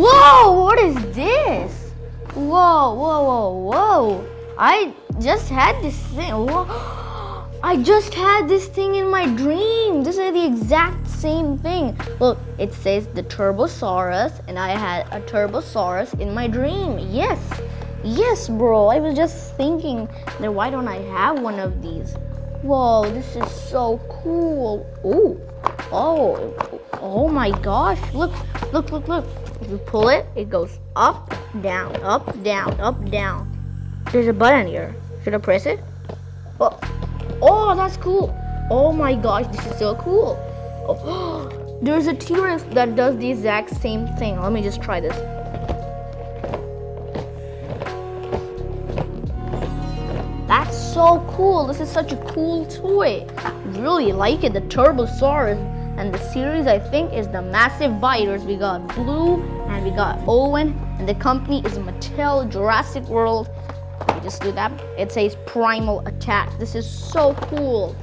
Whoa! What is this? Whoa! Whoa! Whoa! Whoa! I just had this thing. Whoa. I just had this thing in my dream. This is the exact same thing. Look, it says the Tarbosaurus, and I had a Tarbosaurus in my dream. Yes, yes, bro. I was just thinking that why don't I have one of these? Whoa, this is so cool. Oh, oh, oh my gosh. Look, look, look, look. If you pull it, it goes up, down, up, down, up, down. There's a button here. Should I press it? Oh, oh that's cool. Oh my gosh, this is so cool. Oh, there's a T-Rex that does the exact same thing. Let me just try this. So cool. This is such a cool toy. Really like it. The Tarbosaurus and the series I think is the Massive Biters. We got Blue and we got Owen and the company is Mattel Jurassic World. Just do that. It says Primal Attack. This is so cool.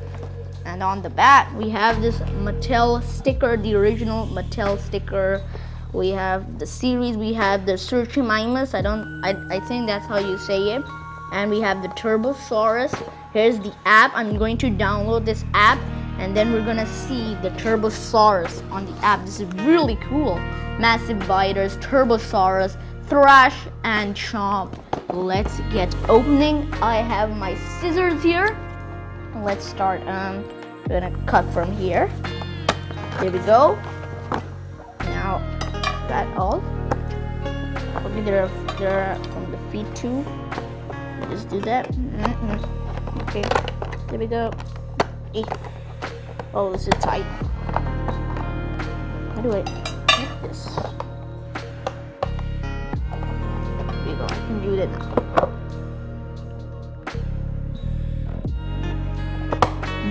And on the back, we have this Mattel sticker, the original Mattel sticker. We have the series, we have the Searchimimus. I don't, I, I think that's how you say it. And we have the Tarbosaurus. Here's the app. I'm going to download this app and then we're gonna see the Tarbosaurus on the app. This is really cool. Massive Biters, Tarbosaurus, Thrash, and Chomp. Let's get opening. I have my scissors here. Let's start. Um, we're gonna cut from here. There we go. Now, that all. Okay, there are, there are from the feet too. Just do that. Mm -mm. Okay, there we go. Oh, this is tight. How do I get this? There we go. I can do that now.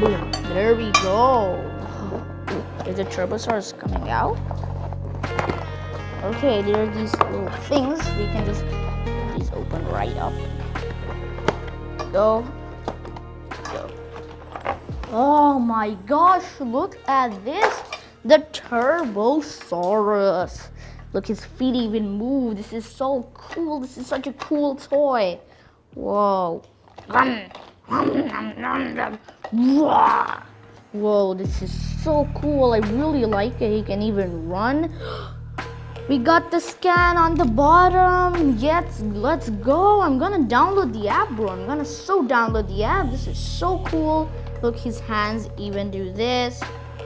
Boom. There we go. Is the Tarbosaurus coming out? Okay, there are these little things. We can just these open right up. Go. Go. Oh my gosh, look at this. The Tarbosaurus. Look, his feet even move. This is so cool. This is such a cool toy. Whoa. Whoa, this is so cool. I really like it. He can even run. We got the scan on the bottom. Yes, let's go. I'm gonna download the app, bro. I'm gonna so download the app. This is so cool. Look, his hands even do this.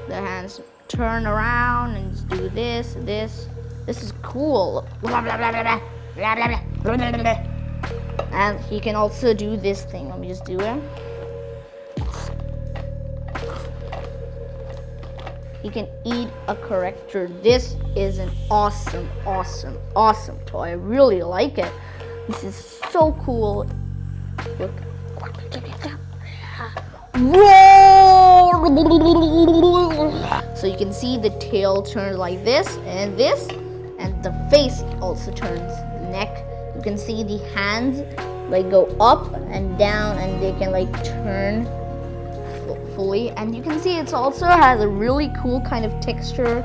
The hands turn around and do this, this. This is cool. And he can also do this thing. Let me just do it. He can eat a character. This is an awesome, awesome, awesome toy. I really like it. This is so cool. Look. So you can see the tail turns like this and this, and the face also turns. The neck, you can see the hands like go up and down, and they can like turn fully. And you can see it also has a really cool kind of texture,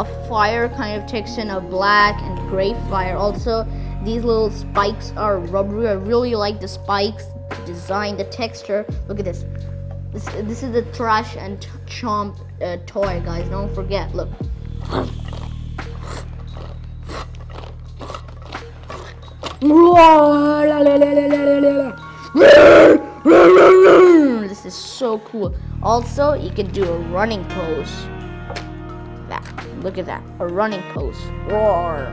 a fire kind of texture, and a black and gray fire. Also, these little spikes are rubbery. I really like the spikes, the design, the texture. Look at this. This, this is the Thrash and Chomp uh, toy, guys. Don't forget. Look. Is so cool. Also, you can do a running pose. That. Look at that. A running pose. Roar.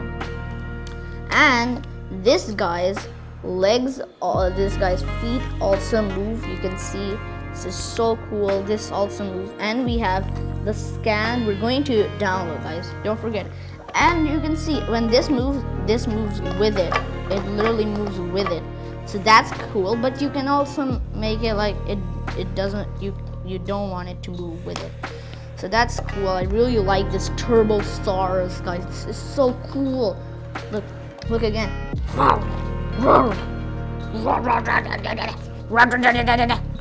And this guy's legs, uh, this guy's feet also move. You can see this is so cool. This also moves. And we have the scan. We're going to download, guys. Don't forget. And you can see when this moves, this moves with it. It literally moves with it. So that's cool. But you can also make it like it. It doesn't. You you don't want it to move with it. So that's cool. I really like this turbo stars, guys. This is so cool. Look, look again.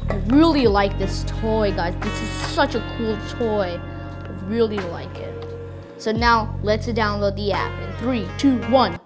I really like this toy, guys. This is such a cool toy. I really like it. So now let's download the app in three, two, one.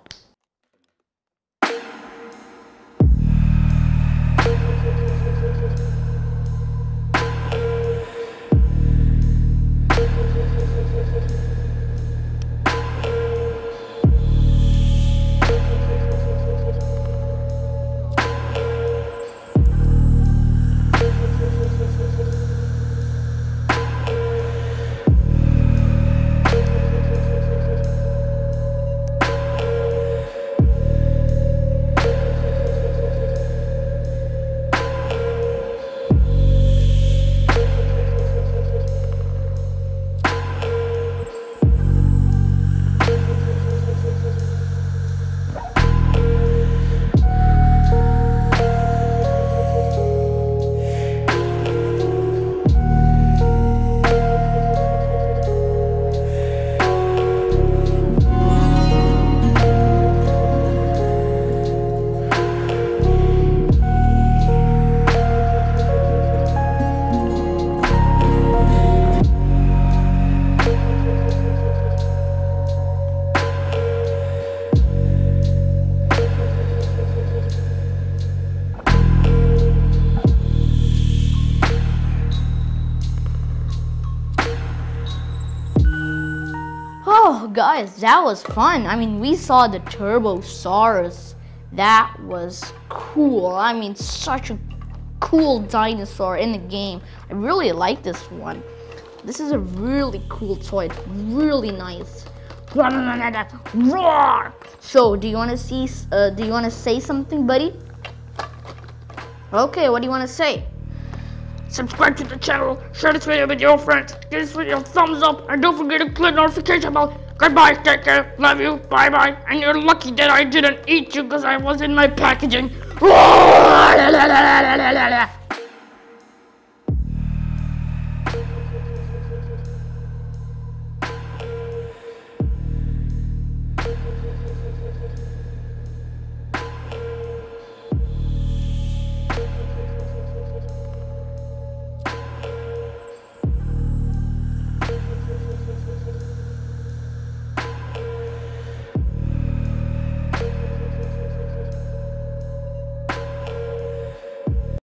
Oh, guys, that was fun. I mean, we saw the Tarbosaurus. That was cool. I mean, such a cool dinosaur in the game. I really like this one. This is a really cool toy. It's really nice. Roar! So, do you want to see? Uh, do you want to say something, buddy? Okay, what do you want to say? Subscribe to the channel, share this video with your friends, give this video a thumbs up, and don't forget to click the notification bell. Goodbye, take care, love you, bye bye, and you're lucky that I didn't eat you because I was in my packaging.